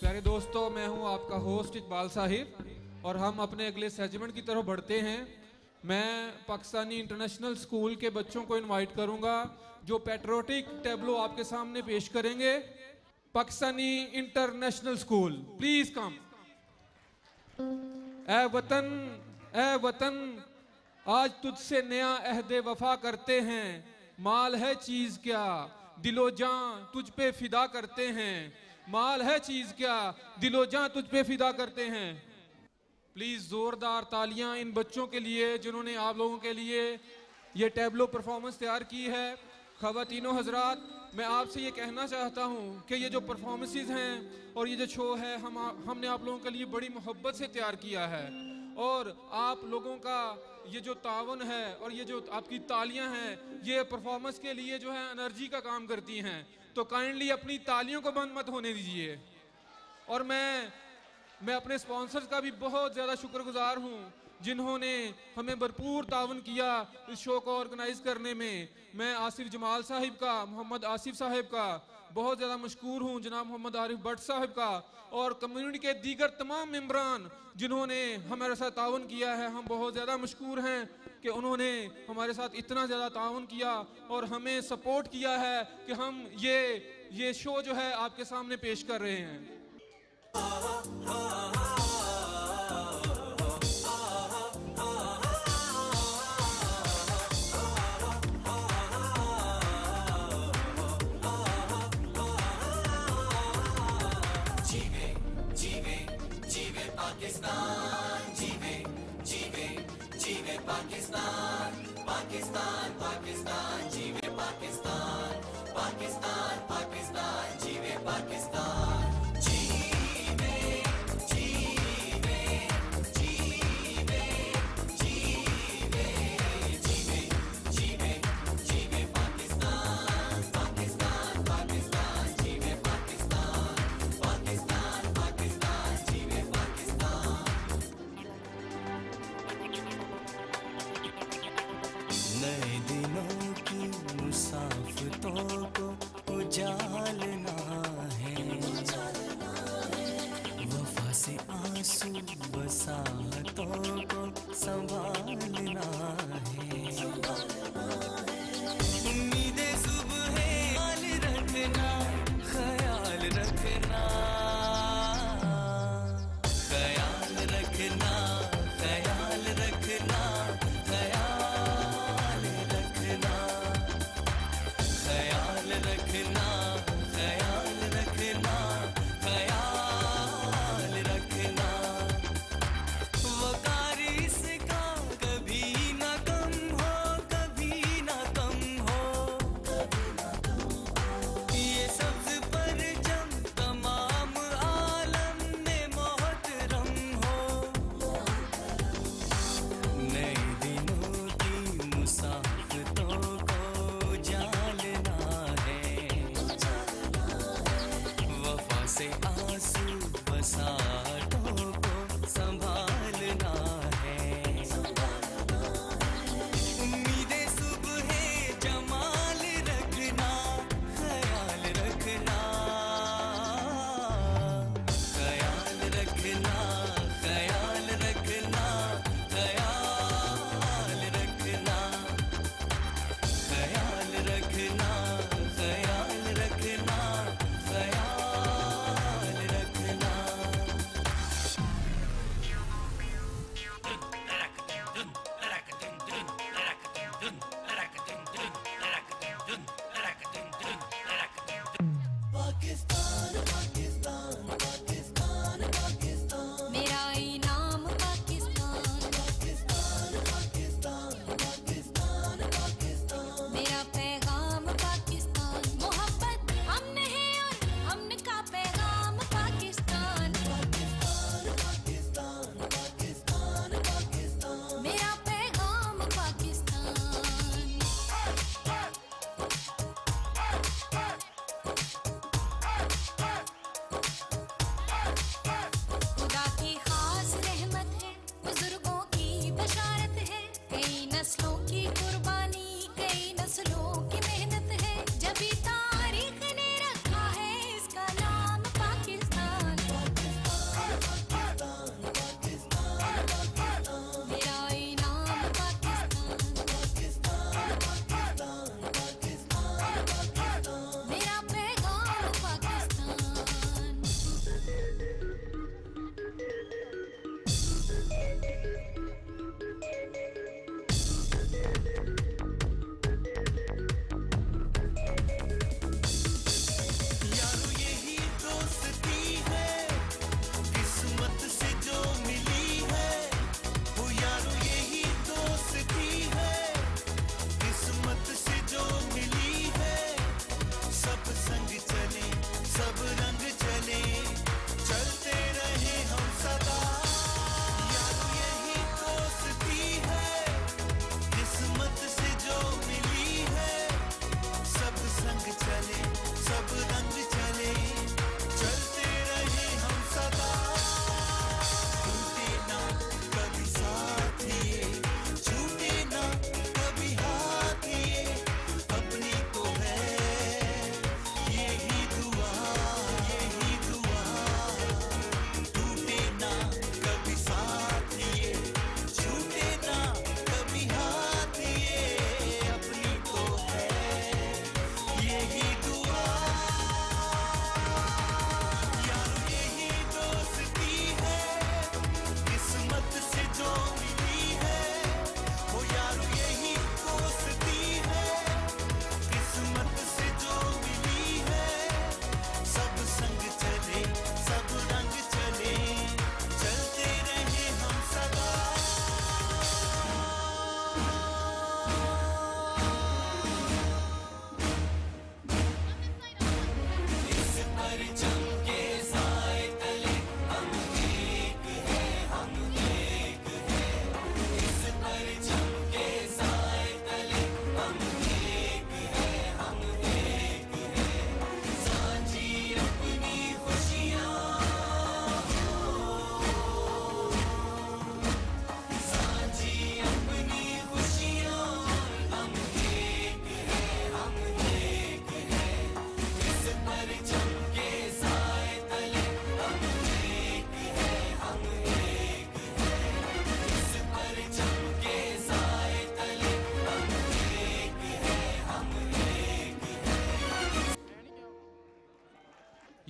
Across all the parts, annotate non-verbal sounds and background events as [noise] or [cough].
प्यारे दोस्तों, मैं हूँ आपका होस्ट इकबाल साहिब और हम अपने अगले सेगमेंट की तरफ़ बढ़ते हैं। मैं पाकिस्तानी इंटरनेशनल स्कूल के बच्चों को इनवाइट करूँगा, जो पेट्रोटिक टेबलो आपके सामने पेश करेंगे। Pakistani international school please come ए वतन ए वतन, आज तुझसे नया अहद वफा करते हैं। माल है चीज़ क्या, दिलो जान, तुझ पे फिदा करते हैं। माल है चीज़ क्या? दिलो जान तुझ पे फिदा करते हैं। प्लीज़ जोरदार तालियाँ इन बच्चों के लिए, जिन्होंने आप लोगों के लिए ये टैबलो परफॉर्मेंस तैयार की है। खवतिनों हजरात, मैं आपसे ये कहना चाहता हूँ कि ये जो परफॉर्मेंसेज हैं और ये जो शो है, हम हमने आप लोगों के लिए बड़ी मोहब्बत से तैयार किया है। और आप लोगों का ये जो तावन है और ये जो आपकी तालियाँ हैं, ये परफॉर्मेंस के लिए जो है एनर्जी का काम करती हैं। तो काइंडली अपनी तालियों को बंद मत होने दीजिए। और मैं मैं अपने स्पॉन्सर्स का भी बहुत ज़्यादा शुक्रगुजार हूँ, जिन्होंने हमें भरपूर तावन किया इस शो को ऑर्गेनाइज करने में। मैं आसिफ जमाल साहिब का, मोहम्मद आसिफ साहिब का बहुत ज़्यादा मशहूर हूँ, जनाब मोहम्मद आरिफ भट्ट साहब का, और कम्युनिटी के दीगर तमाम मम्बरान जिन्होंने हमारे साथ ताउन किया है, हम बहुत ज़्यादा मशहूर हैं कि उन्होंने हमारे साथ इतना ज़्यादा ताउन किया और हमें सपोर्ट किया है कि हम ये ये शो जो है आपके सामने पेश कर रहे हैं।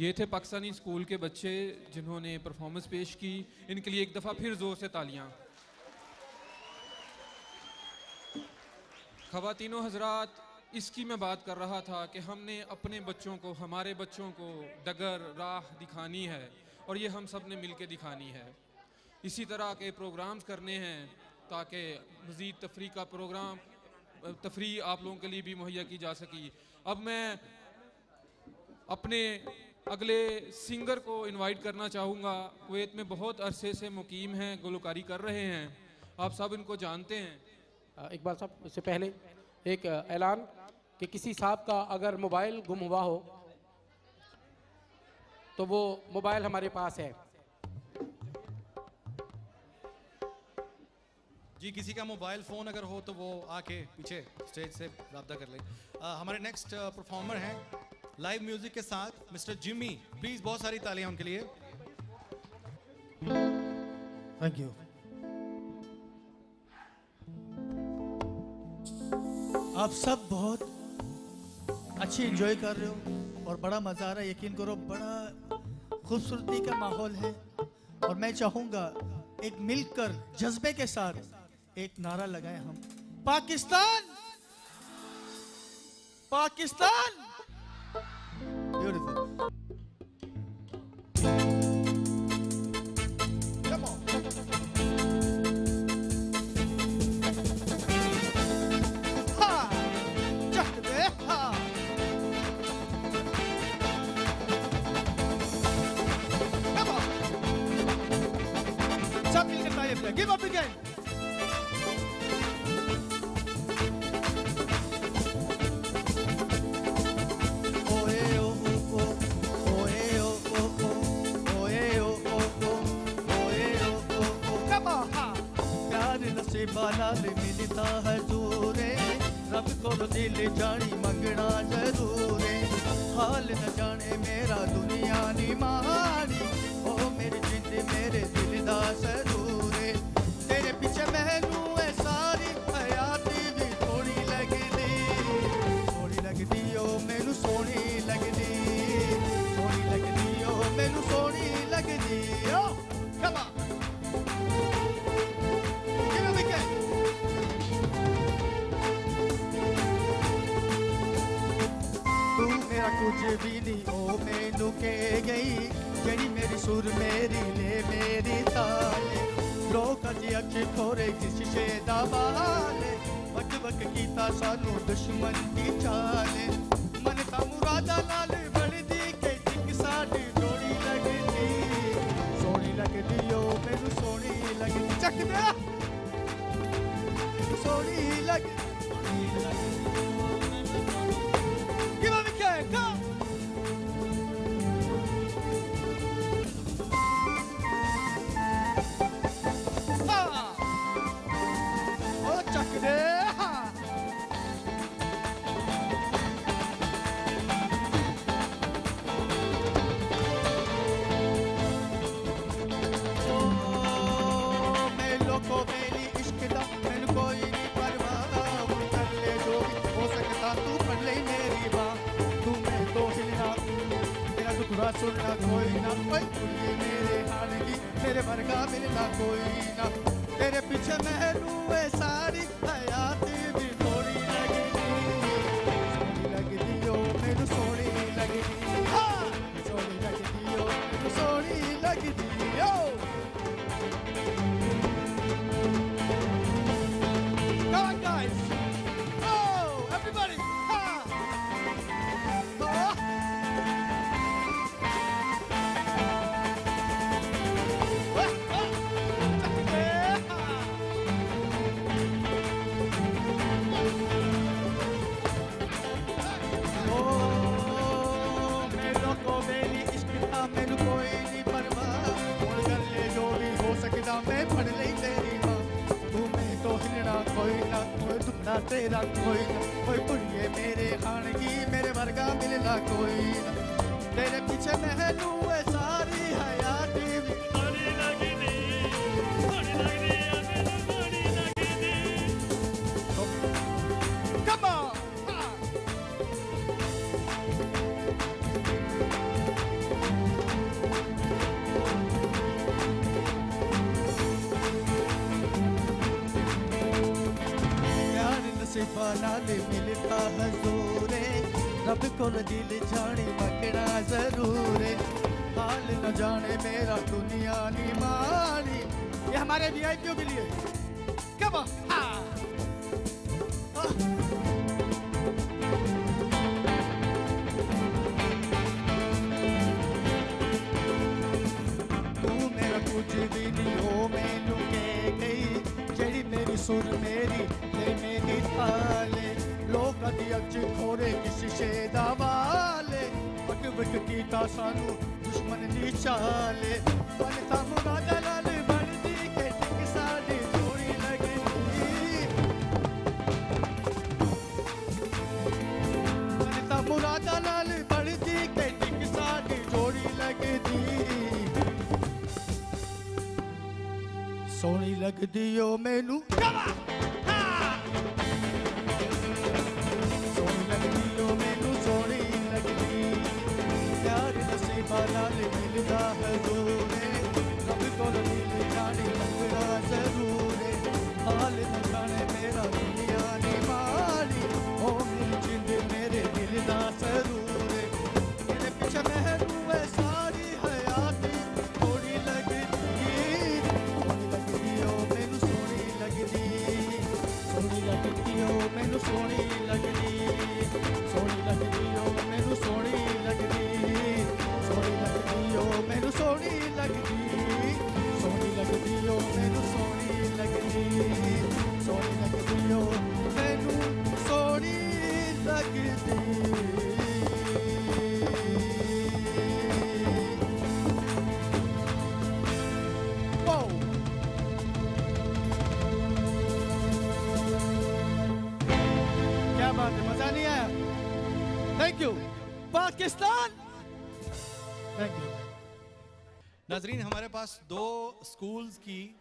ये थे पाकिस्तानी स्कूल के बच्चे जिन्होंने परफॉर्मेंस पेश की। इनके लिए एक दफ़ा फिर ज़ोर से तालियाँ। खवातीनों हजरात, इसकी मैं बात कर रहा था कि हमने अपने बच्चों को, हमारे बच्चों को डगर राह दिखानी है और ये हम सबने मिल के दिखानी है। इसी तरह के प्रोग्राम्स करने हैं ताकि मज़ीद तफरी का प्रोग्राम तफरी आप लोगों के लिए भी मुहैया की जा सकी। अब मैं अपने अगले सिंगर को इनवाइट करना चाहूँगा। कुवैत में बहुत अरसे से मुकीम हैं, गुलकारी कर रहे हैं। आप सब इनको जानते हैं। इकबाल साहब इससे पहले एक ऐलान कि किसी साहब का अगर मोबाइल गुम हुआ हो तो वो मोबाइल हमारे पास है। जी, किसी का मोबाइल फ़ोन अगर हो तो वो आके पीछे स्टेज से रब्ता कर ले। हमारे नेक्स्ट परफॉर्मर हैं। लाइव म्यूज़िक के साथ मिस्टर जिमी प्लीज़ बहुत सारी तालियाँ उनके लिए। थैंक यू आप सब बहुत अच्छी एंजॉय कर रहे हो और बड़ा मज़ा आ रहा है, यकीन करो, बड़ा खूबसूरती का माहौल है। और मैं चाहूँगा एक मिलकर जज्बे के साथ एक नारा लगाए हम। Pakistan! Pakistan! Come on. Ha! नाल मिलता है दूरे। रब को दिल जानी मंगना जरूरे। हाल न जाने मेरा दुनिया नी मानी के गई। जड़ी मेरी सुर, मेरी ले, मेरी ताले। द्रौपदी अक्ष थोरे किसी से दबाले? बक बक कीता सानू दुश्मन की चाले। मन का मुरादा लाल बड़ी दी के जिक साडी जोड़ी लगदी सोनी लगदी ओ मेरे सोनी लगदी चक दिया सोनी लगदी की मेरे वर्गा तेरा कोई ना कोई कुड़िए मेरे खानगी मेरे वर्गा मिलना कोई तेरे पीछे मैं सारी नसीबा मिलता हजूरे। रब को दिल जाने मकड़ा ज़रूर। हाल न जाने मेरा दुनिया नी मानी ये हमारे वीआईपीओ के लिए। हाँ। तू मेरा कुछ भी नहीं हो मैनू कह गई। जेड़ी मेरी सुर मेरी मुझको रे किसी से दवाले बट बट कीता सानू दुश्मन दी चाले। मन ता मुनादा लाल बन दी के टिक साडी जोड़ी लगदी मन ता मुनादा लाल बन दी के टिक साडी जोड़ी लगदी सोनी लगदी ओ मैनू मिलना है। दूरे कभी को मिलना हाल मेरा पास दो स्कूल्स की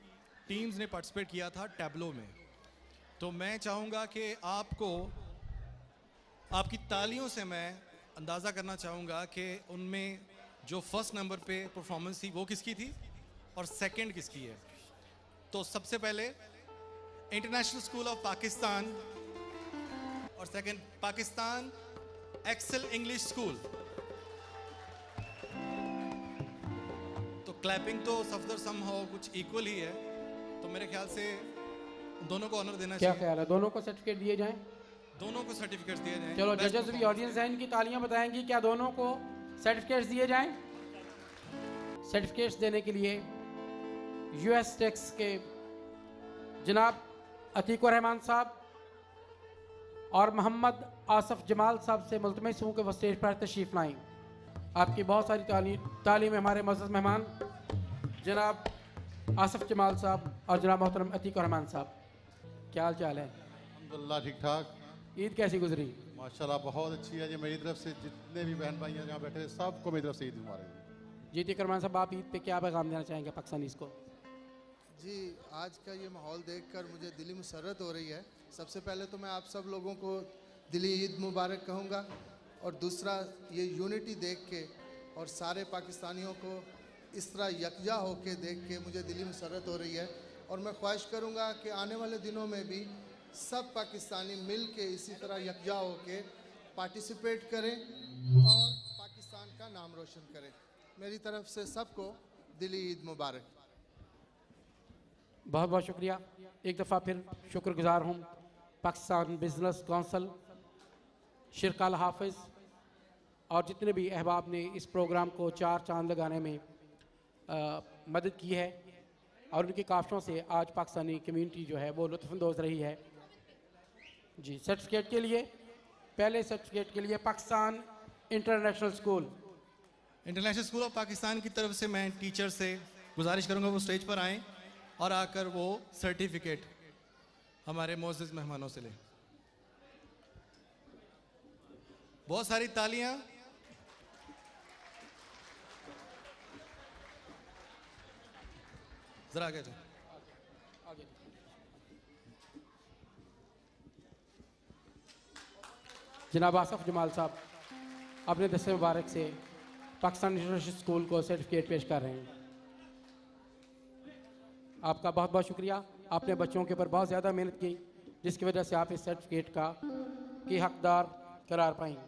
टीम्स ने पार्टिसिपेट किया था टैबलो में। तो मैं चाहूँगा कि आपको, आपकी तालियों से मैं अंदाज़ा करना चाहूँगा कि उनमें जो फ़र्स्ट नंबर पे परफॉर्मेंस थी, वो किसकी थी और सेकंड किसकी है। तो सबसे पहले इंटरनेशनल स्कूल ऑफ़ पाकिस्तान और second Pakistan excel English school clapping तो सफदर सम हो कुछ इक्वल ही है। तो मेरे ख्याल से दोनों को ऑनर देना क्या ख्याल है? दोनों को सर्टिफिकेट दिए जाएँ? दोनों को सर्टिफिकेट दिए जाएँ। चलो जजेस भी ऑडियंस हैं इनकी तालियाँ बताएँगी क्या दोनों को सर्टिफिकेट्स दिए जाएँ? सर्टिफिकेट्स देने के लिए यूएस टेक्स के जनाब अतीक रहमान साहब और मोहम्मद आसफ जमाल साहब से मुलतमस हूँ कि वो स्टेज पर तशरीफ़ लाएँ। आपकी बहुत सारी तालीम तालीम हमारे मज़द मेहमान। जनाब आसफ जमाल साहब और जनाब मोहतरम अतीक रहमान साहब क्या हाल चाल है? अल्हम्दुलिल्लाह ठीक ठाक। ईद कैसी गुजरी? माशाल्लाह बहुत अच्छी है जी मेरी तरफ़ से जितने भी बहन भाई यहाँ बैठे हैं सबको मेरी तरफ़ से ईद मुबारक जी करमान साहब आप ईद पे क्या पैगाम देना चाहेंगे पाकिस्तानीस को जी आज का ये माहौल देखकर मुझे दिली मुसरत हो रही है। सबसे पहले तो मैं आप सब लोगों को दिली ईद मुबारक कहूँगा और दूसरा ये यूनिटी देख के और सारे पाकिस्तानियों को इस तरह यकजा होके देख के मुझे दिली मुसरत हो रही है। और मैं ख्वाहिश करूँगा कि आने वाले दिनों में भी सब पाकिस्तानी मिल के इसी तरह यकजा होके पार्टिसिपेट करें और पाकिस्तान का नाम रोशन करें। मेरी तरफ़ से सबको दिली ईद मुबारक। बहुत बहुत शुक्रिया। एक दफ़ा फिर शुक्रगुजार हूँ पाकिस्तान बिज़नेस कौंसल शिरकाल हाफिज़ और जितने भी अहबाब ने इस प्रोग्राम को चार चाँद लगाने में आ, मदद की है और उनके काफ़ियों से आज पाकिस्तानी कम्युनिटी जो है वो लुत्फानंदोज़ रही है। जी सर्टिफिकेट के लिए पहले सर्टिफिकेट के लिए Pakistan international school international school of Pakistan की तरफ़ से मैं टीचर से गुजारिश करूँगा वो स्टेज पर आएँ और आकर वो सर्टिफिकेट हमारे मोजिज मेहमानों से लें। बहुत सारी तालियाँ जरा आगे जाओ। जनाब आसफ जमाल साहब, अपने दस मुबारक से पाकिस्तान इंटरनेशनल स्कूल को सर्टिफिकेट पेश कर रहे हैं। आपका बहुत बहुत शुक्रिया। आपने बच्चों के ऊपर बहुत ज़्यादा मेहनत की, जिसकी वजह से आप इस सर्टिफिकेट का, की हकदार करार पाएँगे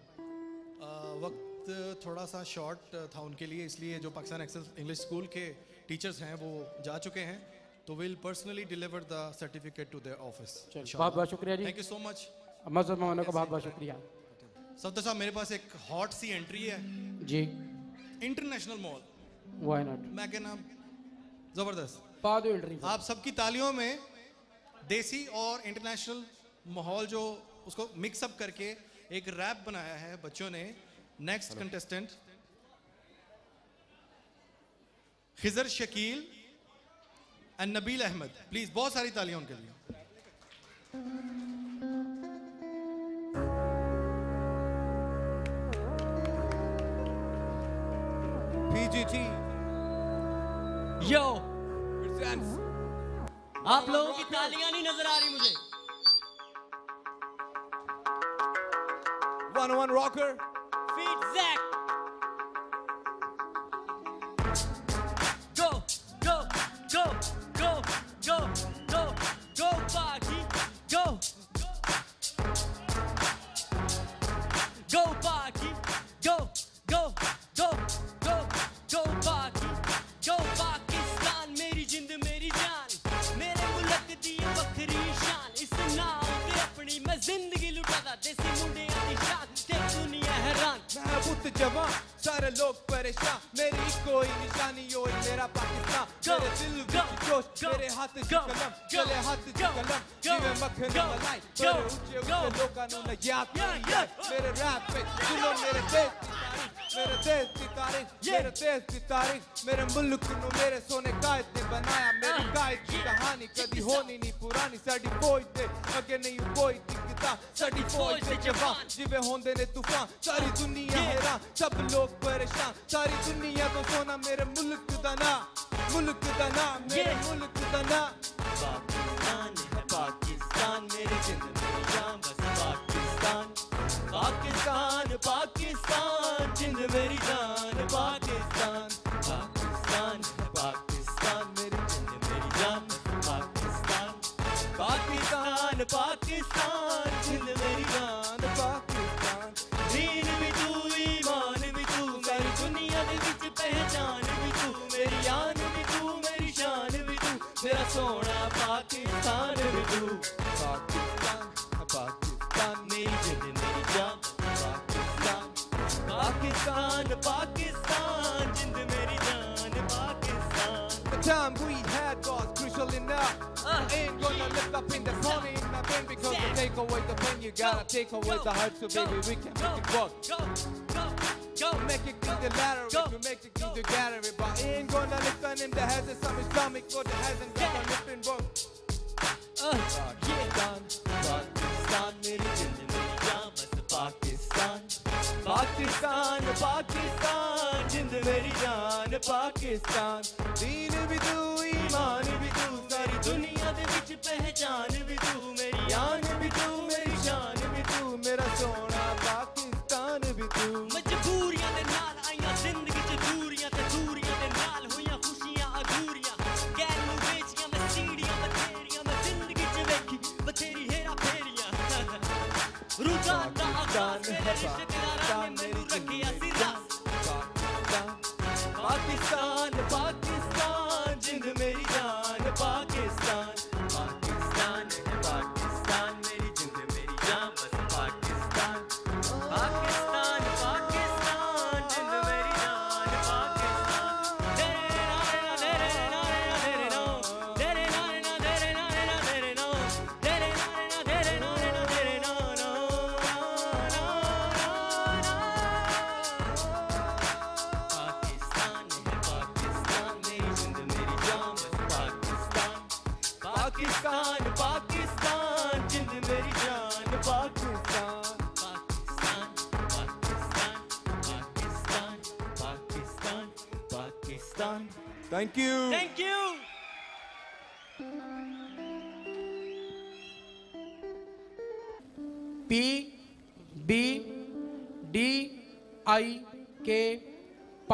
वक्त थोड़ा सा शॉर्ट था उनके लिए, इसलिए जो पाकिस्तान इंग्लिश स्कूल के टीचर्स हैं वो जा चुके हैं तो will personally deliver the certificate to their office बहुत बहुत शुक्रिया जी। थैंक यू सो मच मज़हब मोहन को बहुत बहुत शुक्रिया। सफदर साहब मेरे पास एक हॉट सी एंट्री है। जी। इंटरनेशनल मॉल वाई नॉट मैं कहना ज़बरदस्त। बाद एंट्री आप सबकी तालियों में देसी और इंटरनेशनल माहौल जो उसको मिक्सअप करके एक रैप बनाया है बच्चों ने। Next contestant Khizar Shakeel and Nabeel Ahmed please बहुत सारी तालियाँ उनके लिए। PGT यो presents आप लोगों की तालियाँ नहीं नज़र आ रही मुझे। 101 Rocker. Feed Zach. Go, जवान सारे लोग परेशान। मेरी कोई निशानी हो मेरा पाकिस्तान। मेरे दिल विच जोश मेरे हाथ च कलम। चले हाथ च कलम। जिवे मक्खन बनाई पर ऊँचे ऊँचे लोकां नु ना याद मेरे रैप पे सुनो मेरे बेच मेरे देश की तारीफ़ मेरे देश की तारीफ़ मेरे मुल्क नो मेरे सोने कायद ने बनाया। मेरी ah. कायद की कहानी कभी होनी नहीं पुरानी साड़ी फौज दे अगे नहीं कोई दिखता। साड़ी फौज दे जवान जिवे होंदे ने तूफ़ान। सारी दुनिया हैरान सब लोग परेशान। सारी दुनिया तो सोना मेरे मुल्क दा नाम मुल्क दा नाम मेरे मुल्क दा नाम पाकिस्तान है पाकिस्तान मेरी ज़िंदगी जान बस पाकिस्तान पाकिस्तान पाकिस्तान। मेरी जान पाकिस्तान पाकिस्तान पाकिस्तान मेरी जान मेरी जान Pakistan. Pakistan Pakistan. up in the corner in my pain because to take away the pain, you gotta take away the hurt. So baby, we can make it work. Go, go, go, Make it through the ladder, Go. we can make it through the gallery. But ain't gonna lift on him that hasn't some Islamic or that hasn't got a lifting work. Uh, Pakistan Pakistan मेरी जिंद मेरी जान बस पाकिस्तान पाकिस्तान पाकिस्तान जिंद मेरी जान पाकिस्तान दीन भी तू ईमान भी तू ਵਿੱਚ ਪਹਿਚਾਨ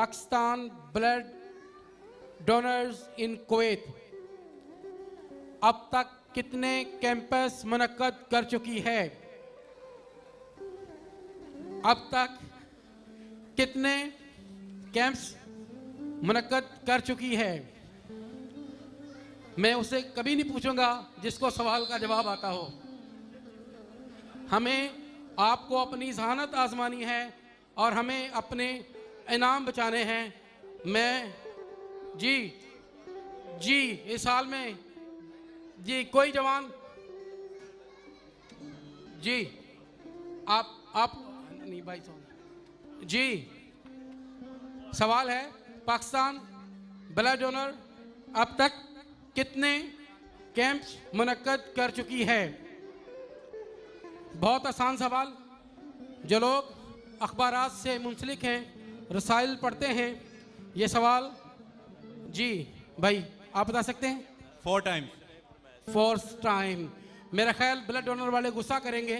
Pakistan blood donors in Kuwait अब तक कितने कैंपस मुनक्कद कर चुकी है? अब तक कितने कैंप्स मुनक्कद कर चुकी है? मैं उससे कभी नहीं पूछूँगा जिसको सवाल का जवाब आता हो। हमें आपको अपनी जहानत आजमानी है और हमें अपने इनाम बचाने हैं। मैं, जी जी, इस साल में, जी, कोई जवान, जी, आप आप, नहीं भाई साहब जी, सवाल है, पाकिस्तान ब्लड डोनर अब तक कितने कैंप्स मुनक्कद कर चुकी है? बहुत आसान सवाल, जो लोग अखबार से मुंसलिक हैं रसाइल पढ़ते हैं। ये सवाल जी भाई आप बता सकते हैं? फोर टाइम फोर्थ टाइम मेरा ख्याल ब्लड डोनर वाले गुस्सा करेंगे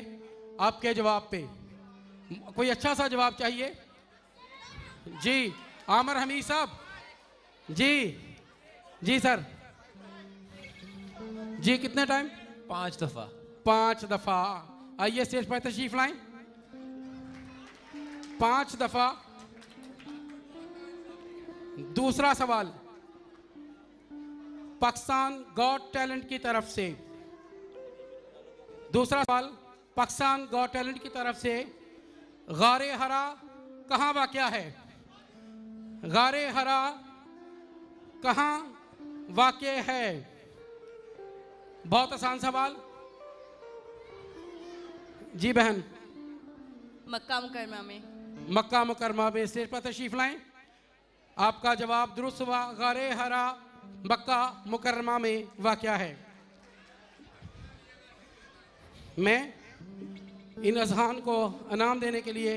आपके जवाब पे। कोई अच्छा सा जवाब चाहिए? जी आमर हमीद साहब। जी जी सर। जी कितने टाइम पाँच दफ़ा। पाँच दफ़ा। आइए स्टेज पर तशरीफ़ लाएँ। पाँच दफ़ा। दूसरा सवाल। पाकिस्तान गॉड टैलेंट की तरफ़ से। दूसरा सवाल पाकिस्तान गॉड टैलेंट की तरफ़ से गारे हरा कहाँ वाक़ है? गारे हरा कहाँ वाक़ है? बहुत आसान सवाल। जी बहन। मक्का मुकरमा में। मक्का मुकरमा में स्टेज पर तशरीफ़ लाएँ। आपका जवाब दुरुस्त हुआ गारे हरा बक्का मुकरमा में वाक़ है। मैं इन अजहान को इनाम देने के लिए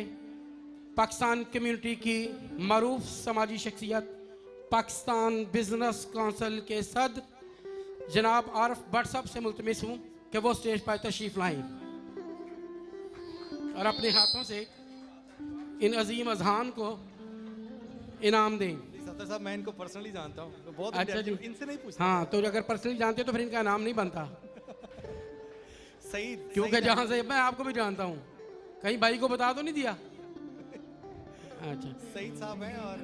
पाकिस्तान कम्युनिटी की मरूफ समाजी शख्सियत, पाकिस्तान बिज़नेस काउंसिल के सद जनाब आरफ भट्ट से मुलतमिस हूँ कि वो स्टेज पर तशरीफ़ लाएँ। और अपने हाथों से इन अजीम अजहान को इनाम दें। सत्तर साहब मैं इनको पर्सनली जानता हूँ। तो बहुत अच्छा जी। इनसे नहीं पूछता। हाँ तो अगर पर्सनली जानते तो फिर इनका नाम नहीं बनता। [laughs] सही क्योंकि जहाँ से मैं आपको भी जानता हूँ। कहीं भाई को बता तो नहीं दिया? अच्छा। सईद साहब हैं और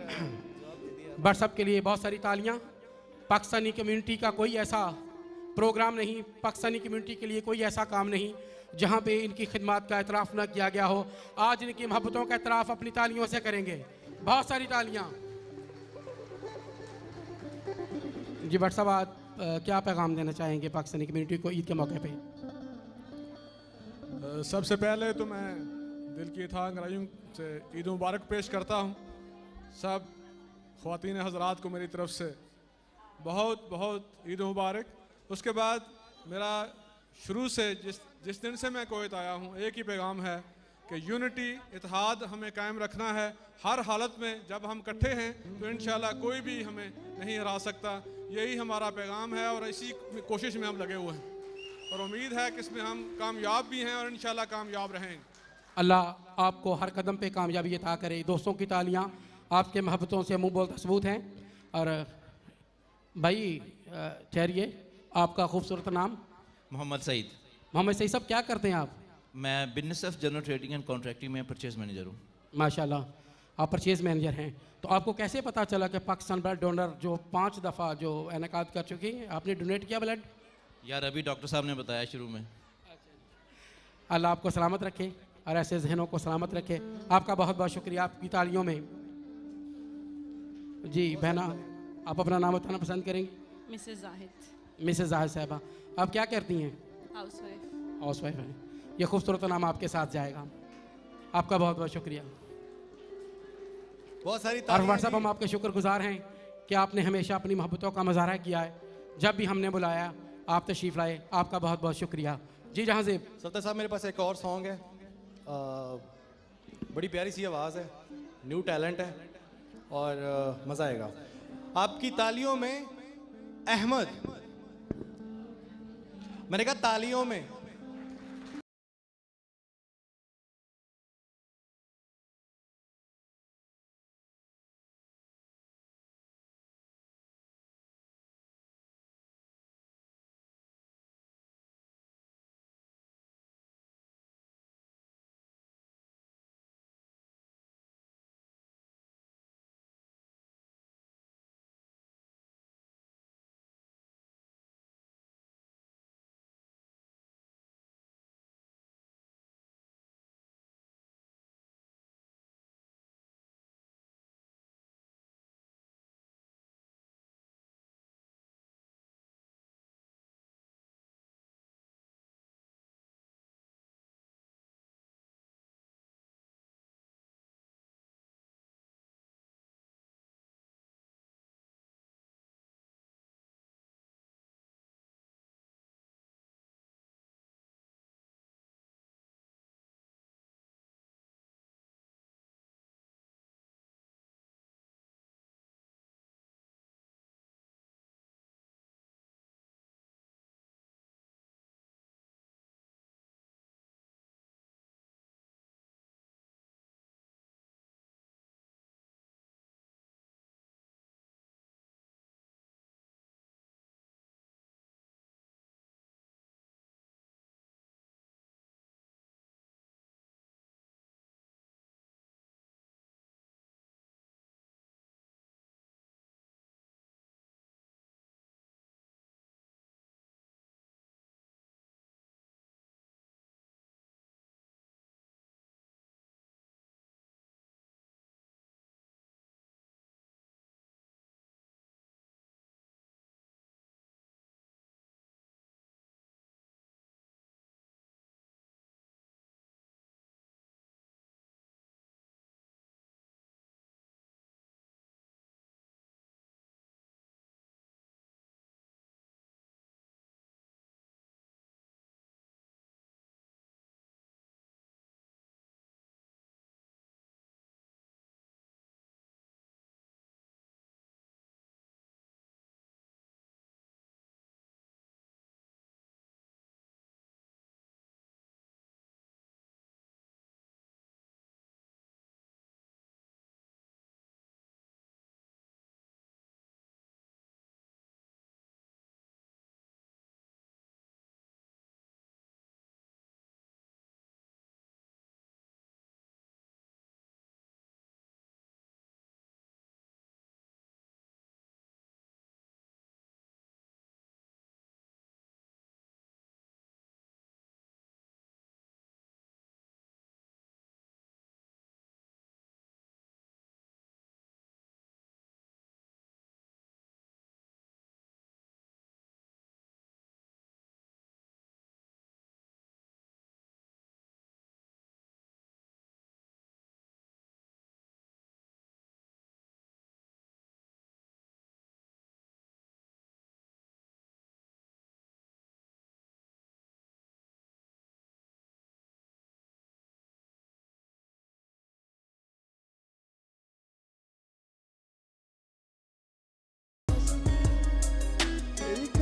[clears throat] बट सब के लिए बहुत सारी तालियाँ। पाकिस्तानी कम्युनिटी का कोई ऐसा प्रोग्राम नहीं। पाकिस्तानी कम्युनिटी के लिए कोई ऐसा काम नहीं जहाँ पे इनकी खिदमत का एतराफ़ न किया गया हो। आज इनकी मोहब्बतों का एतराफ़ अपनी तालियों से करेंगे। बहुत सारी तालियाँ। जी, भट्ट साहब, आप क्या पैगाम देना चाहेंगे पाकिस्तानी कम्युनिटी को ईद के मौके पे? सबसे पहले तो मैं दिल की था से ईद मुबारक पेश करता हूँ। सब ख़वातीन हजरात को मेरी तरफ़ से बहुत बहुत ईद मुबारक। उसके बाद मेरा शुरू से जिस जिस दिन से मैं कोयत आया हूँ, एक ही पैगाम है कि यूनिटी इतिहाद हमें कायम रखना है। हर हालत में जब हम इकट्ठे हैं तो इन कोई भी हमें नहीं हरा सकता। यही हमारा पैगाम है और इसी कोशिश में हम लगे हुए हैं। और उम्मीद है कि इसमें हम कामयाब भी हैं और इन कामयाब रहेंगे। अल्लाह आपको हर कदम पे कामयाबी अता करे। दोस्तों की तालियाँ आपके मोहब्बतों से मुँह बोलता सबूत हैं। और भाई ठहरिए। आपका खूबसूरत नाम? मोहम्मद सईद। मोहम्मद सईद साहब क्या करते हैं आप? मैं business of general trading and contracting में परचेज मैनेजर हूँ। माशाल्लाह आप परचेज मैनेजर हैं। तो आपको कैसे पता चला कि पाकिस्तान ब्लड डोनर जो पाँच दफ़ा जो इनका कर चुकी है आपने डोनेट किया ब्लड यार अभी डॉक्टर साहब ने बताया शुरू में। अल्लाह आपको सलामत रखे और ऐसे जहनों को सलामत रखे। आपका बहुत बहुत शुक्रिया आपकी तालियों में। जी बहना आप अपना नाम बताना पसंद करेंगे? मिसेस जाहिद मिसेस जाहिद साहबा आप क्या करती हैं? हाउस वाइफ हाउस वाइफ हैं। ये खूबसूरत नाम आपके साथ जाएगा। आपका बहुत बहुत शुक्रिया। बहुत सारी और व्हाट्सअप जी। हम आपके शुक्रगुजार हैं कि आपने हमेशा अपनी मोहब्बतों का मुजाहरा किया है। जब भी हमने बुलाया आप तशरीफ़ लाए। आपका बहुत बहुत शुक्रिया। जी जहाँ से सत्तर साहब मेरे पास एक और सॉन्ग है। अ, बड़ी प्यारी सी आवाज़ है। न्यू टैलेंट है। और अ, मज़ा आएगा। आपकी तालियों में अहमद। मैंने कहा तालियों में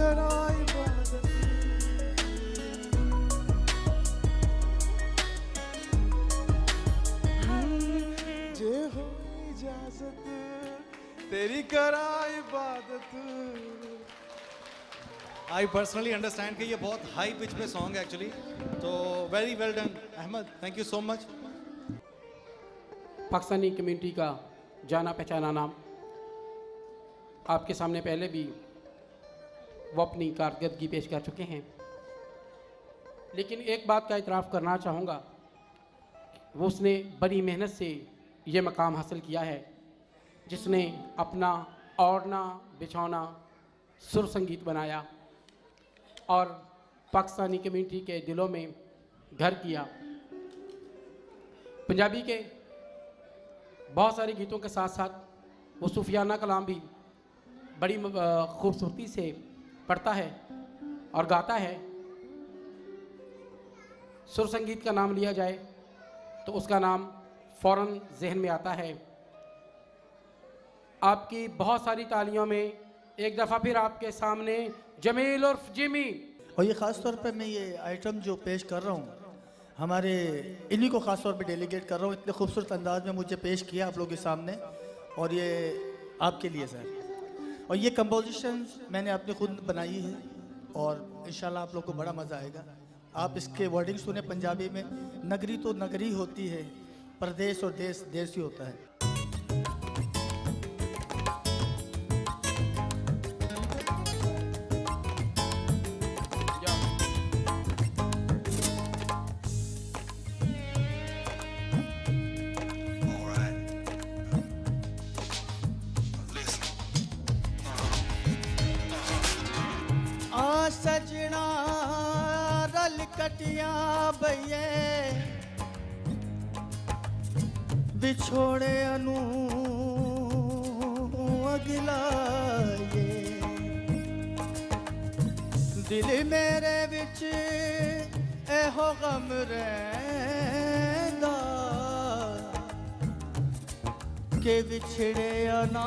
करा इबादत जे हो इजाज़त तेरी करा इबादत। आई पर्सनली अंडरस्टैंड कि ये बहुत हाई पिच पे सॉन्ग है एक्चुअली तो very well done Ahmed thank you so much Pakistani community का जाना पहचाना नाम। आपके सामने पहले भी वो अपनी कारकर्दगी पेश कर चुके हैं। लेकिन एक बात का इतराफ़ करना चाहूँगा, वो उसने बड़ी मेहनत से ये मकाम हासिल किया है, जिसने अपना ओढ़ना बिछौना सुर संगीत बनाया और पाकिस्तानी कम्युनिटी के दिलों में घर किया। पंजाबी के बहुत सारे गीतों के साथ साथ वो सूफियाना कलाम भी बड़ी खूबसूरती से पढ़ता है और गाता है। सुर संगीत का नाम लिया जाए तो उसका नाम फ़ौरन जहन में आता है। आपकी बहुत सारी तालियों में एक दफ़ा फिर आपके सामने जमील और जिमी। और ये ख़ास तौर पे मैं ये आइटम जो पेश कर रहा हूँ, हमारे इन्हीं को ख़ास तौर पे डेलीगेट कर रहा हूँ। इतने खूबसूरत अंदाज में मुझे पेश किया आप लोगों के सामने और ये आपके लिए सर और ये कंपोजिशन मैंने अपनी खुद बनाई है और इन आप लोग को बड़ा मज़ा आएगा। आप इसके वर्डिंग सुने पंजाबी में, नगरी तो नगरी होती है प्रदेश और देश देश ही होता है। ਵਿਛੋੜੇ ਨੂੰ ਅਗਲਾ ਏ ਦਿਲ ਮੇਰੇ ਵਿੱਚ ਇਹੋ ਗਮ ਰਹਿੰਦਾ ਕਿ ਵਿਛੜਿਆ ਨਾ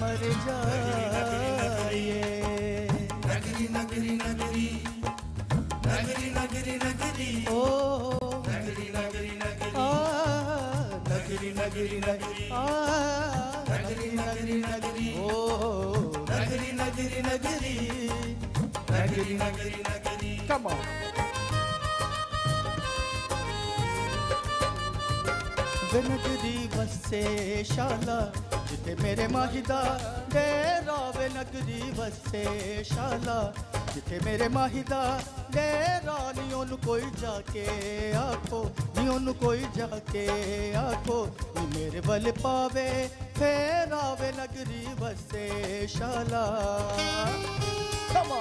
ਮਰ ਜਾਈਏ। ਨਗਰੀ ਨਗਰੀ ਨਗਰੀ। ਨਗਰੀ ਨਗਰੀ ਨਗਰੀ। ਓ नगरी नगरी। नगरी नगरी ओ नगरी नगरी नगरी। नगरी नगरी नगरी। कम नगरी बसे शाला जिते मेरे माहिदा डेरा वे नगरी बसे शाला ਜਿੱਥੇ ਮੇਰੇ ਮਾਹੀ ਦਾ ਡੇਰਾ ਨੀ ਉਹਨੂੰ ਕੋਈ ਜਾ ਕੇ ਆਖੋ, ਨੀ ਉਹਨੂੰ ਕੋਈ ਜਾ ਕੇ ਆਖੋ, ਨੀ ਮੇਰੇ ਵੱਲ ਪਾਵੇ, ਫੇਰ ਆਵੇ ਨਗਰੀ ਵਸੇ, ਸ਼ਾਲਾ। ਕਮ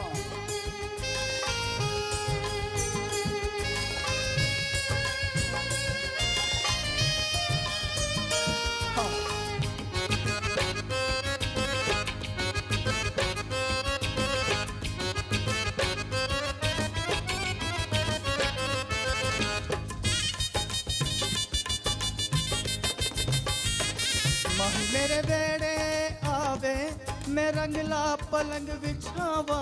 मैं रंगला पलंग बिछावा।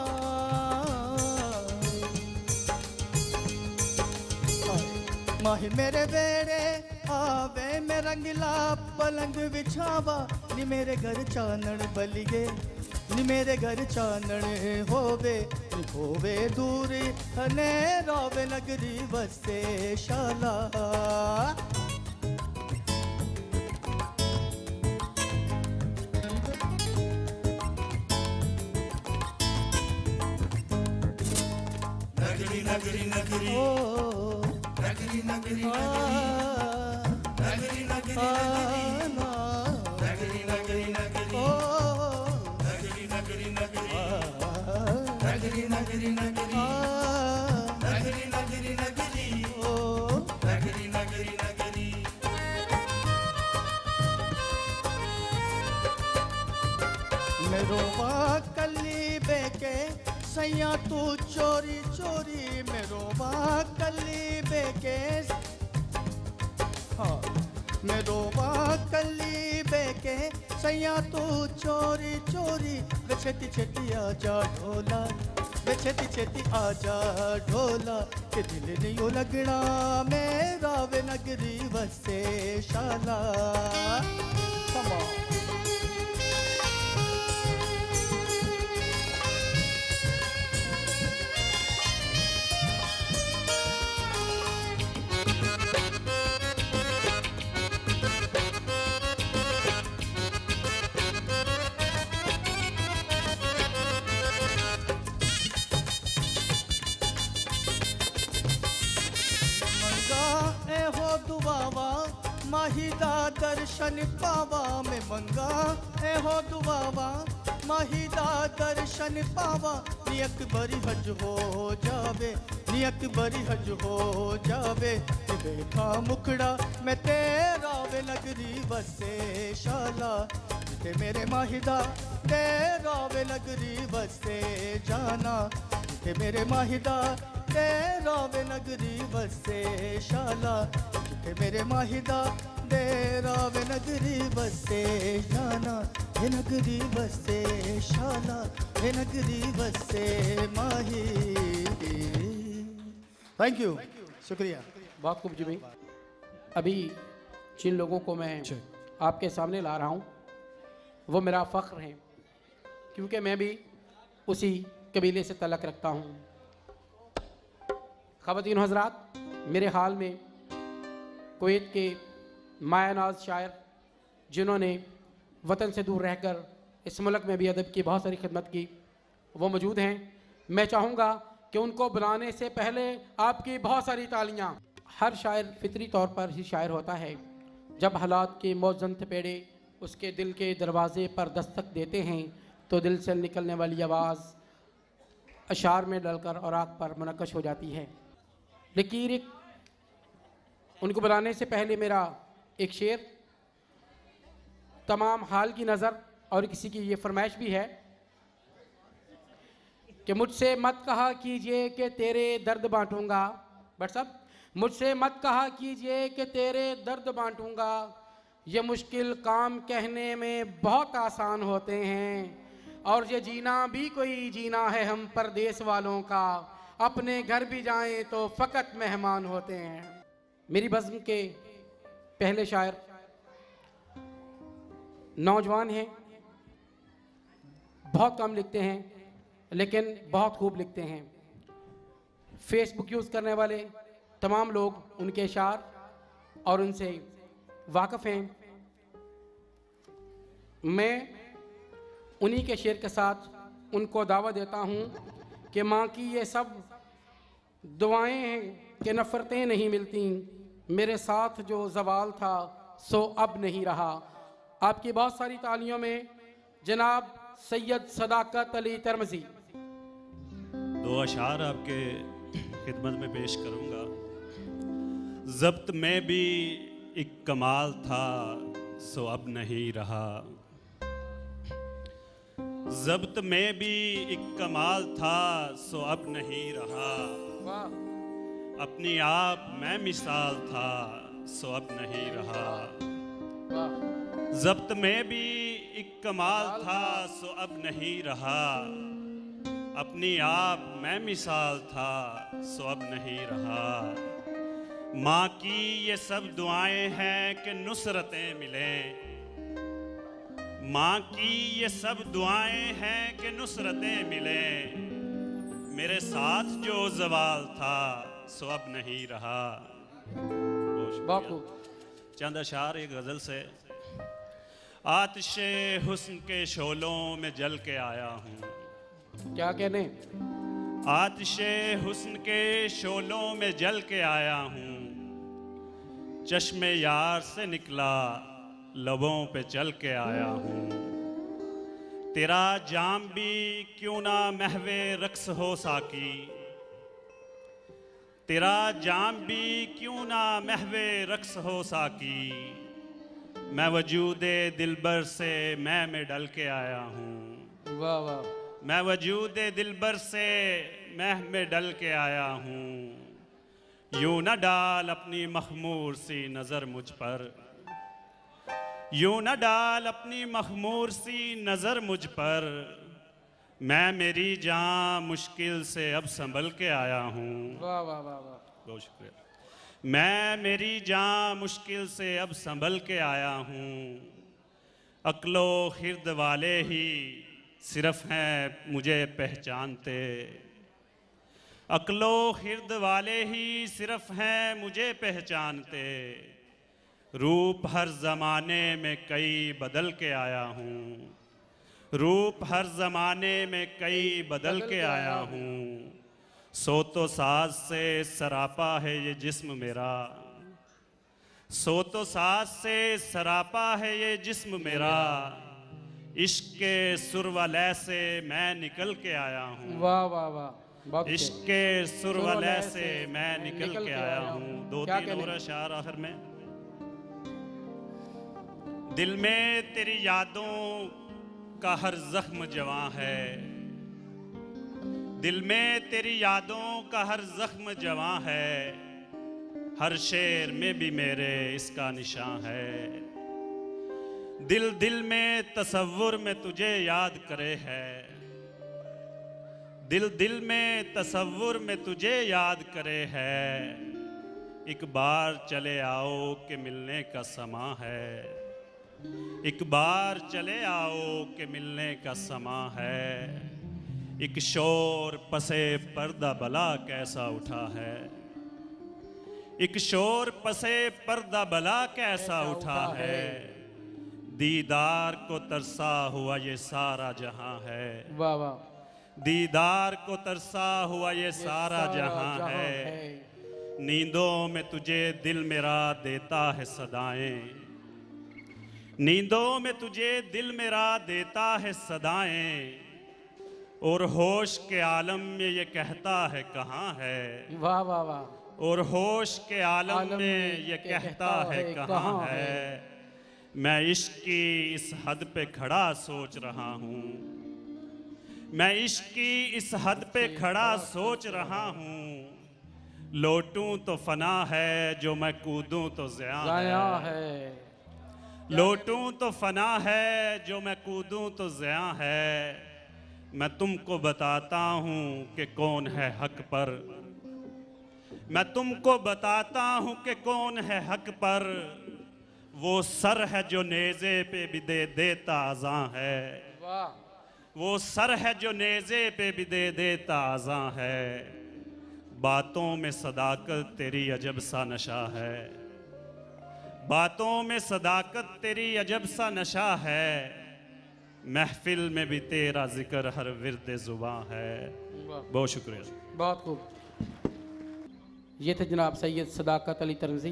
माही मेरे बेड़े, आवे मैं रंगला पलंग बिछावा। नी मेरे घर चानण बलिए नी मेरे घर चानण होवे होवे दूरी, हने नगरी बसे शाला। नगरी। नगरी नगरी नगरी। नगरी नगरी नगरी। नगरी नगरी नगरी। नगरी नगरी नगरी। नगरी नगरी। नगरी नगरी नगरी। मेरो कली बेके सैया तू चोरी चोरी हाँ सैया तू चोरी चोरी। वे छेती छेती आजा ढोला छेती छेती आजा ढोला। के दिल नहीं लगना मेरा वे नगरी वसे शाला दर्शन पावा में मंगा। ए हो दुआवा माहिदा दर्शन पावा। नी अकबरी हज हो जावे नी अकबरी हज हो जावे। देखा मुखड़ा, मैं तेरा वे नगरी बसे शाला। ते मेरे माहिदा तेरा वे नगरी बसे जाना। ते मेरे माहिदा तेरा वे नगरी बसे शाला। ते मेरे माहिदा तेरा वे नगरी बसे जाना हे नगरी बसे शाला हे नगरी बसे माही थैंक यू शुक्रिया। बहुत खूब जिमी अभी जिन लोगों को मैं आपके सामने ला रहा हूँ वो मेरा फ़ख्र है क्योंकि मैं भी उसी कबीले से तलक रखता हूँ। ख़वातीन हजरात मेरे हाल में कुवैत के मायानाज शायर, जिन्होंने वतन से दूर रहकर इस मुल्क में भी अदब की बहुत सारी खिदमत की, वो मौजूद हैं। मैं चाहूँगा कि उनको बुलाने से पहले आपकी बहुत सारी तालियाँ। हर शायर फितरी तौर पर ही शायर होता है। जब हालात के मौजन पेड़े उसके दिल के दरवाजे पर दस्तक देते हैं तो दिल से निकलने वाली आवाज़ अशार में डलकर और आग पर मुनकश हो जाती है। लकीर उनको बुलाने से पहले मेरा एक शेर, तमाम हाल की नज़र और किसी की ये फरमाइश भी है कि मुझसे मत कहा कीजिए कि तेरे दर्द बांटूँगा। बट सब मुझसे मत कहा कीजिए कि तेरे दर्द बांटूँगा। ये मुश्किल काम कहने में बहुत आसान होते हैं और ये जीना भी कोई जीना है हम परदेश वालों का। अपने घर भी जाएँ तो फ़कत मेहमान होते हैं। मेरी बज़म के पहले शायर। नौजवान हैं। बहुत कम लिखते हैं, लेकिन बहुत खूब लिखते हैं। फेसबुक यूज़ करने वाले तमाम लोग उनके शार और उनसे वाकफ़ हैं। मैं उन्हीं के शेर के साथ उनको दावा देता हूँ कि माँ की ये सब दुआएँ हैं कि नफ़रतें नहीं मिलती। मेरे साथ जो जवाल था सो अब नहीं रहा। आपकी बहुत सारी तालियों में जनाब सैयद सदाकत अली तरमजी। दो अशार आपके खिदमत में पेश करूँगा। जब्त में भी एक कमाल था सो अब नहीं रहा। जब्त में भी एक कमाल था सो अब नहीं रहा। अपनी आप मैं मिसाल था, सो अब नहीं रहा। जब्त में भी एक कमाल था, सो अब नहीं रहा। अपनी आप मैं मिसाल था, सो अब नहीं रहा। माँ की ये सब दुआएँ हैं कि नुसरतें मिलें। माँ की ये सब दुआएँ हैं कि नुसरतें मिलें। मेरे साथ जो जवाल था सो अब नहीं रहा। चंद अशार एक गज़ल से। आतिश हुस्न के शोलों में जल के आया हूँ। क्या कहने? आतिश हुस्न के शोलों में जल के आया हूँ। चश्मे यार से निकला लबों पे चल के आया हूँ। तेरा जाम भी क्यों ना महवे रक्स हो साकी? तेरा जाम भी क्यों ना महवे रक्स हो साकी? मैं वजूद दिलबर से मैं में डल के आया हूँ। वाह वाह। मैं वजूद दिलबर से मैं में डल के आया हूँ। यूँ न डाल अपनी मखमूर सी नज़र मुझ पर। यूँ न डाल अपनी मखमूर सी नज़र मुझ पर। मैं मेरी जान मुश्किल से अब संभल के आया हूँ। वाह वाह वाह वाह। बहुत शुक्रिया। मैं मेरी जान मुश्किल से अब संभल के आया हूँ। अक्लो खिरद वाले ही सिर्फ़ हैं मुझे पहचानते। अक्लो खिरद वाले ही सिर्फ़ हैं मुझे पहचानते। रूप हर ज़माने में कई बदल के आया हूँ। रूप हर ज़माने में कई बदल के आया हूँ। सो तो साज से सरापा है ये जिस्म मेरा। सो तो सास से सरापा है ये जिस्म मेरा। इश्क के सुरवलय से मैं निकल के आया हूँ। वाह वाह वाह इश्क के सुरवलय से मैं निकल के आया हूँ। दो तीन? और अशार आखिर में। दिल में तेरी यादों का हर जख्म जवां है। दिल में तेरी यादों का हर जख्म जवां है। हर शेर में भी मेरे इसका निशान है। दिल दिल में तसव्वुर में तुझे याद करे है। दिल दिल में तसव्वुर में तुझे याद करे है। एक बार चले आओ के मिलने का समा है। एक बार चले आओ के मिलने का समा है। एक शोर पसे पर्दा बला कैसा उठा है। एक शोर पसे पर्दा बला कैसा उठा है। दीदार को तरसा हुआ ये सारा जहाँ है। वाह वाह। दीदार को तरसा हुआ ये सारा सारा जहाँ जहाँ है। नींदों में तुझे दिल मेरा देता है सदाएँ। नींदों में तुझे दिल मेरा देता है सदाएँ और होश के आलम में ये कहता है कहाँ है? वाह वाह वाह। और होश के आलम आलम में ये कहता है कहाँ है? मैं इश्क की इस हद पे खड़ा सोच रहा हूँ। मैं इश्क की इस हद पे खड़ा सोच रहा हूँ। लोटूं तो फना है जो मैं कूदूं तो ज़िया है। है। लोटूं तो फना है जो मैं कूदूं तो ज़या है। मैं तुमको बताता हूँ कि कौन है हक पर। मैं तुमको बताता हूँ कि कौन है हक पर। वो सर है जो नेज़े पे भी दे देता आज़ा है। वो सर है जो नेज़े पे भी दे देता आज़ा है। बातों में सदाकत तेरी अजब सा नशा है। बातों में सदाकत तेरी अजब सा नशा है। महफिल में भी तेरा ज़िक्र हर विरद जुबा है। बहुत शुक्रिया। बहुत खूब। ये थे जनाब सैयद सदाकत अली तरंजी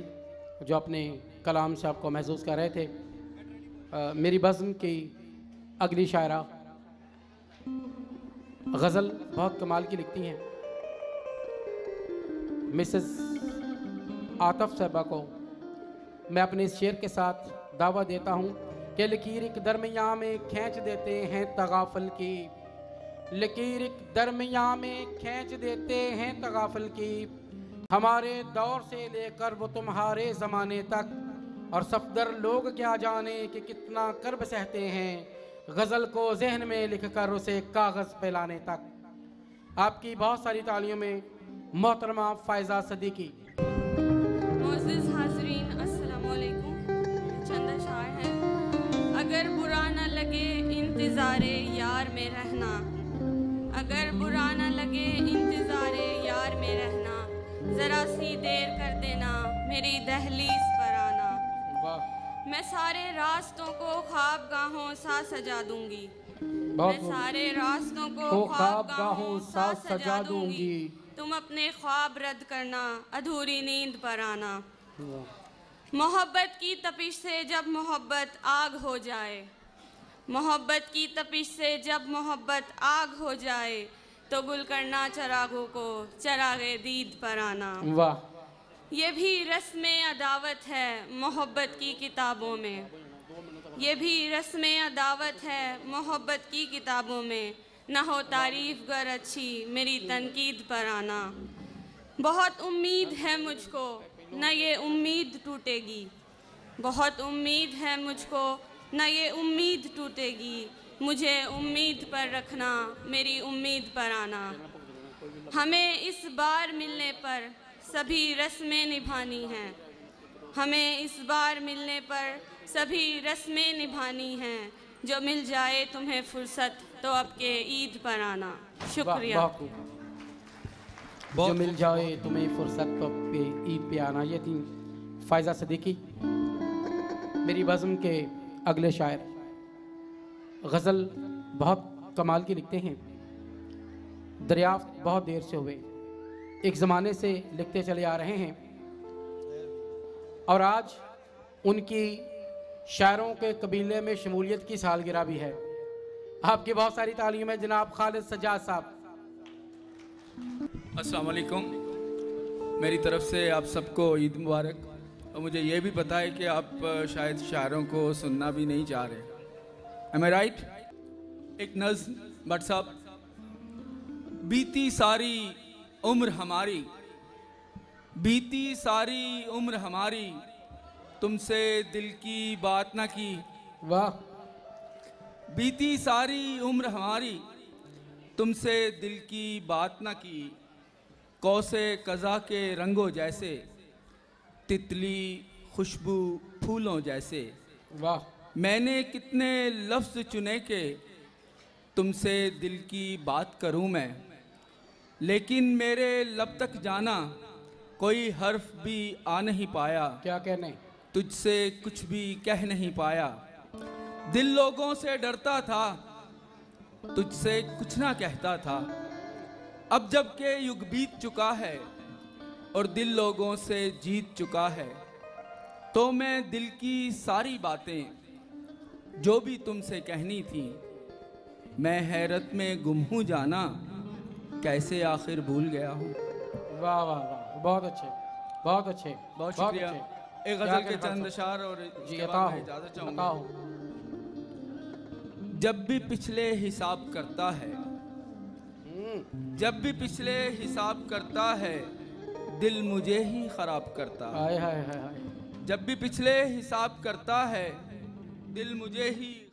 जो अपने कलाम से आपको महसूस कर रहे थे। अ, मेरी बज़म की अगली शायरा गज़ल बहुत कमाल की लिखती हैं। मिसेस आतफ साहबा को मैं अपने शेर के साथ दावा देता हूँ कि लकीर एक दरमिया में खींच देते हैं तगाफल की। लकीर एक दरमिया में खींच देते हैं तगाफल की। हमारे दौर से लेकर वो तुम्हारे ज़माने तक। और सफदर लोग क्या जाने कि कितना कर्ब सहते हैं। गज़ल को जहन में लिख कर उसे कागज़ पे लाने तक। आपकी बहुत सारी तालियों में मोहतरमा फ़ायज़ा सदीकी। लगे इंतज़ारे यार में रहना। अगर बुरा न लगे इंतज़ारे यार में रहना। ज़रा सी देर कर देना मेरी दहलीज पर आना। मैं सारे रास्तों को ख्वाब गाहों सा सजा दूँगी। मैं सारे रास्तों को ख्वाब ख्वाबगाहों सा सजा दूँगी। तुम अपने ख्वाब रद्द करना अधूरी नींद पर आना। मोहब्बत की तपिश से जब मोहब्बत आग हो जाए मोहब्बत की तपिश से जब मोहब्बत आग हो जाए तो गुल करना चरागों को चरागे दीद पर आना। वाह। ये भी रस्म अदावत है मोहब्बत की किताबों में। ये भी रस्म अदावत है मोहब्बत की किताबों में। न हो तारीफ़ गर अच्छी मेरी तनकीद पर आना। बहुत उम्मीद है मुझको न ये उम्मीद टूटेगी। बहुत उम्मीद है मुझको न ये उम्मीद टूटेगी, मुझे उम्मीद पर रखना, मेरी उम्मीद पर आना। हमें इस बार मिलने पर सभी रस्में निभानी हैं। हमें इस बार मिलने पर सभी रस्में निभानी हैं। जो मिल जाए तुम्हें फुर्सत तो आपके ईद पर आना। शुक्रिया। जो मिल जाए तुम्हें फुर्सत तो पे ईद पे आना। ये थी फायजा सदीकी मेरी बज़म के अगले शायर। गज़ल बहुत कमाल की लिखते हैं। दरियाफ्त बहुत देर से हुए। एक ज़माने से लिखते चले आ रहे हैं। और आज उनकी शायरों के कबीले में शमूलियत की सालगिरह भी है। आपकी बहुत सारी तालीम है, जनाब खालिद सजाद साहब। अस्सलाम वालेकुम मेरी तरफ़ से आप सबको ईद मुबारक। और मुझे ये भी पता है कि आप शायद शायरों को सुनना भी नहीं चाह रहे। एम आई राइट एक नज भट्ट साहब बीती सारी उम्र हमारी बीती सारी उम्र हमारी तुमसे दिल की बात ना की। वाह। बीती सारी उम्र हमारी तुमसे दिल की बात ना की। कौसे कज़ा के रंगों जैसे तितली खुशबू फूलों जैसे। वाह। मैंने कितने लफ्ज़ चुने के तुमसे दिल की बात करूँ मैं। लेकिन मेरे लब तक जाना कोई हर्फ भी आ नहीं पाया। क्या कहने? तुझसे कुछ भी कह नहीं पाया। दिल लोगों से डरता था तुझसे कुछ ना कहता था। अब जब के युग बीत चुका है और दिल लोगों से जीत चुका है। तो मैं दिल की सारी बातें जो भी तुमसे कहनी थी मैं हैरत में गुम हूँ जाना कैसे आखिर भूल गया हूँ। वाह वाह वाह बहुत अच्छे बहुत अच्छे बहुत शुक्रिया। एक गज़ल के चंद अशार और जी हो इजाज़त जब भी पिछले हिसाब करता है जब भी पिछले हिसाब करता है दिल मुझे ही खराब करता। है हाय हाय हाय। जब भी पिछले हिसाब करता है दिल मुझे ही